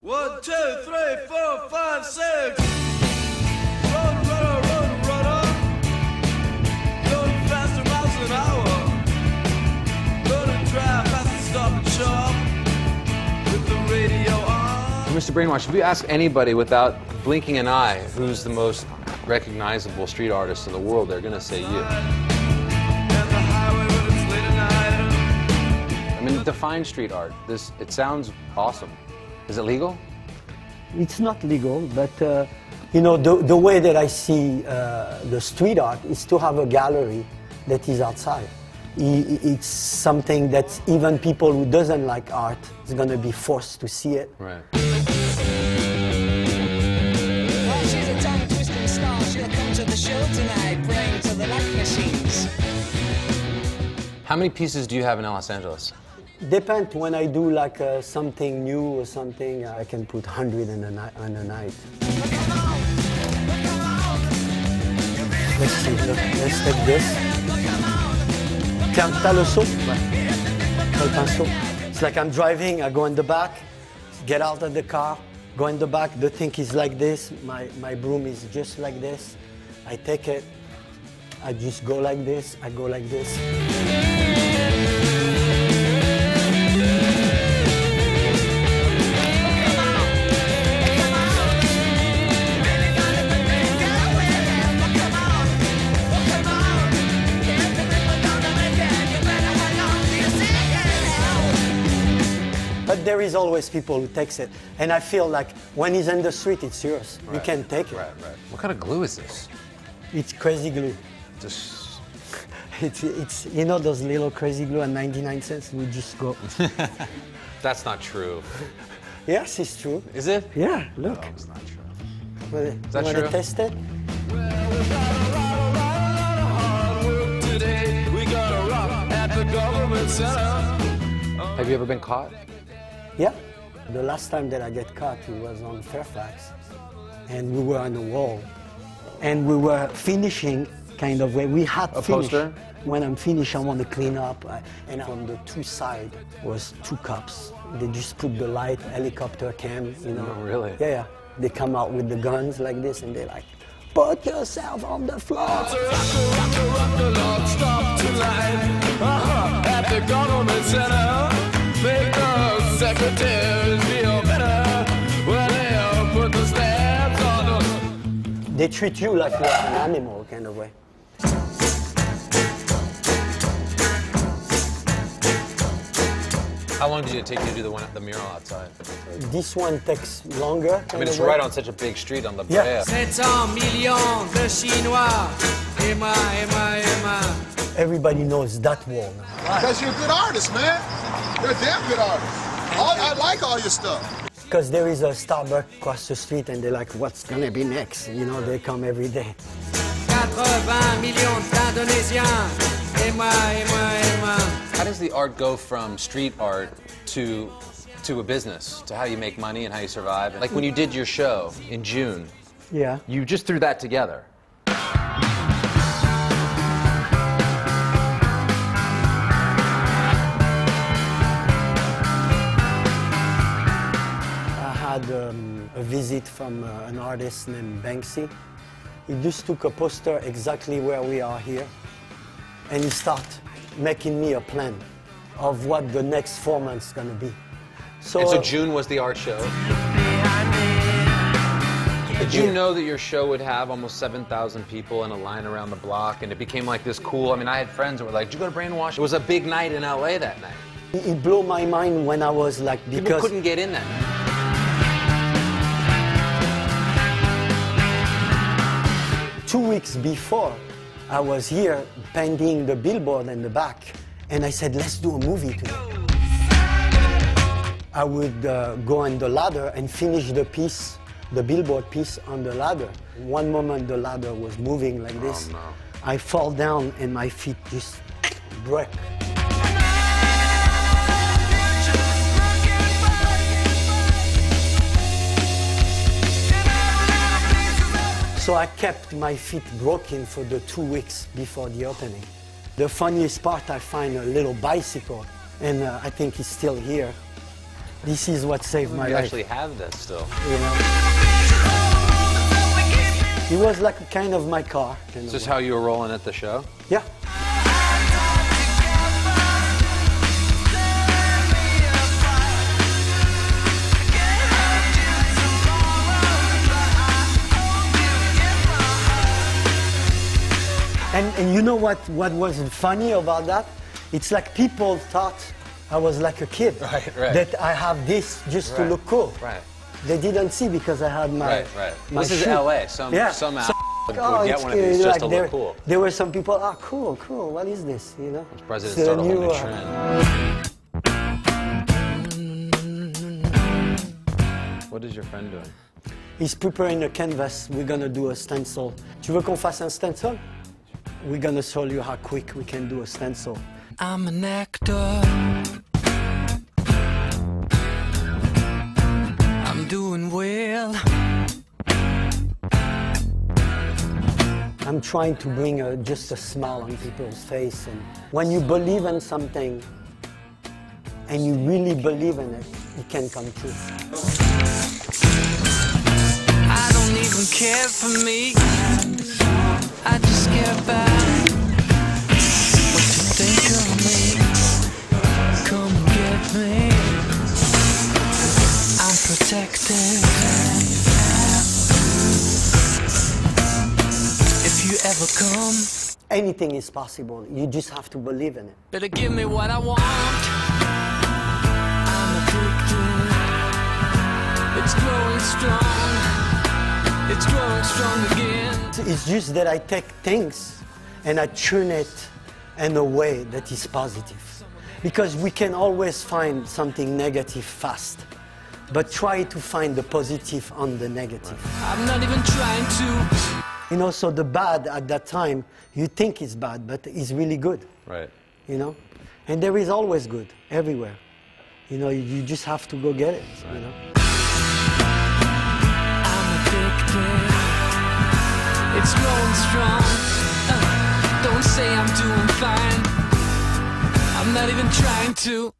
One, two, three, four, five, six. Run, run, run, run, Going faster miles an hour. Gonna drive fast and stop and shop with the radio on. Mr. Brainwash, if you ask anybody without blinking an eye who's the most recognizable street artist in the world, they're going to say you. And the highway when it's late at night. I mean, define street art. This it sounds awesome. Is it legal? It's not legal, but uh, you know the, the way that I see uh, the street art is to have a gallery that is outside. I- i- It's something that even people who doesn't like art is going to be forced to see it. Right. Well, she's a tongue twisting star. She'll come to the show tonight, praying to the light machines. How many pieces do you have in Los Angeles? Depend when I do like uh, something new or something, I can put 100 in a, ni- a night. Let's see, look, let's take this. T'as le. T'as le pinceau? It's like I'm driving, I go in the back, get out of the car, go in the back, the thing is like this, my, my broom is just like this. I take it, I just go like this, I go like this. There is always people who takes it. And I feel like when he's in the street, it's yours. You Right. can take it. Right, right. What kind of glue is this? It's crazy glue. Just It's, it's, you know those little crazy glue at 99 cents? We just go. that's not true. yes, it's true. Is it? Yeah, look. No, it's not true. Is that Want true? test it? Today we gotta rock at the government center. Have you ever been caught? Yeah. The last time that I get caught, it was on Fairfax. And we were on the wall. And we were finishing kind of where we had A finished. poster? When I'm finished, I want to clean up. And on the two side was two cops. They just put the light, helicopter cam, you know. Oh, really? Yeah, yeah. They come out with the guns like this and they're like, put yourself on the floor. Secretaries feel better. Well, they'll put the stamps on the They treat you like you're an animal kind of way. How long did it take you to do the one at the mural outside? This one takes longer. I mean, it's way. right on such a big street on the Brea. Yeah. 700 millions de Chinois. Emma, Emma, Emma. Everybody knows that wall. Because you're a good artist, man. You're a damn good artist. All, I like all your stuff. Because there is a Starbucks across the street and they're like, what's gonna be next? You know, they come every day. 80 millions d'Indonésiens. Emma, Emma, Emma. How does the art go from street art to to a business, to how you make money and how you survive? Like when you did your show in June, Yeah. you just threw that together. Had um, a visit from uh, an artist named Banksy. He just took a poster exactly where we are here and he started making me a plan of what the next four months gonna be. So, And so June was the art show. Did you know that your show would have almost 7,000 people in a line around the block and it became like this cool? I mean, I had friends that were like, Did you go to Brainwash? It was a big night in LA that night. it, it blew my mind when I was like, because. People couldn't get in that night. Two weeks before, I was here painting the billboard in the back, and I said, let's do a movie today. I would uh, go on the ladder and finish the piece, the billboard piece on the ladder. One moment the ladder was moving like this. no. I fall down and my feet just break. So I kept my feet broken for the two weeks before the opening. The funniest part, I find a little bicycle, and uh, I think it's still here. This is what saved my You life. actually have that still. You know? It was like a kind of my car. Is this way. how you were rolling at the show? Yeah. And, and you know what, what was funny about that? It's like people thought I was like a kid. Right, right. That I have this just to look cool. right. They didn't see because I had my. Right, right. my This is. LA. Some- some so- would- oh, would get one of these just to look there, cool. There were some people, ah, cool, cool. What is this? You know. President It's a started a whole new, new uh, trend. What is your friend doing? He's preparing a canvas. We're gonna do a stencil. Tu veux qu'on fasse un stencil? We're gonna show you how quick we can do a stencil. I'm an actor. I'm doing well. I'm trying to bring a, just a smile on people's face. And when you believe in something and you really believe in it, it can come true. I don't even care for me. Ever come, Anything is possible. You just have to believe in it. better give me what I want. I'm addicted. It's growing strong. It's growing strong again. It's just that I take things and I turn it in a way that is positive. Because we can always find something negative fast, but try to find the positive on the negative. I'm not even trying to. You know, so the bad at that time, you think it's bad, but it's really good, Right. you know? And there is always good everywhere. You know, you just have to go get it, you know? I'm addicted. It's growing strong. Uh, don't say I'm doing fine. I'm not even trying to.